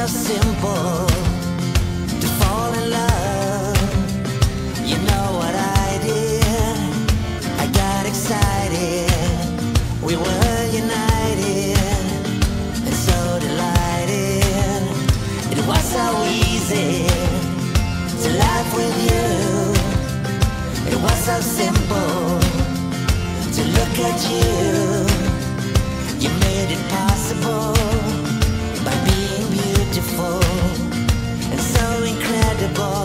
so simple to fall in love. You know what I did? I got excited. We were united and so delighted. It was so easy to with you. It was so simple to look at you. the ball.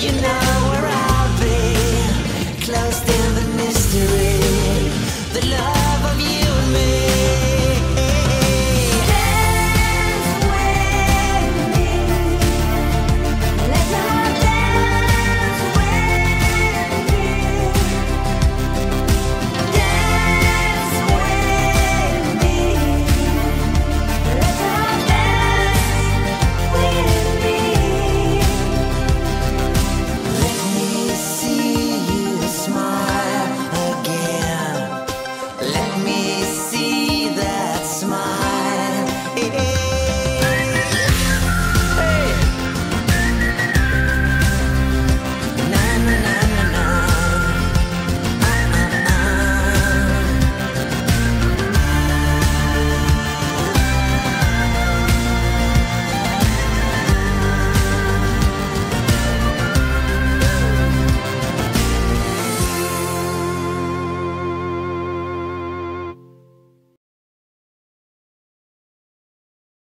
you know.